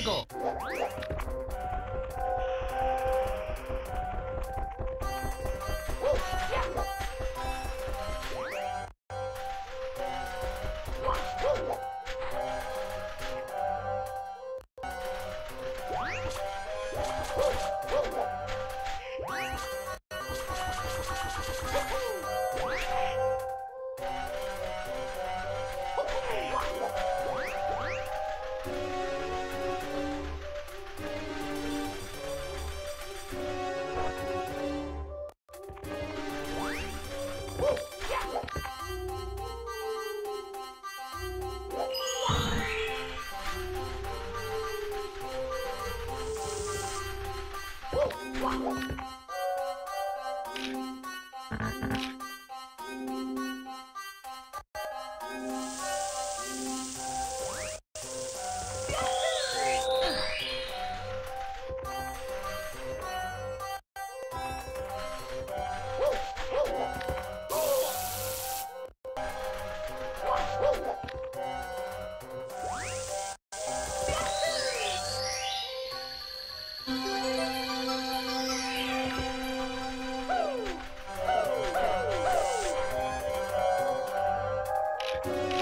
ってこう Wow. it.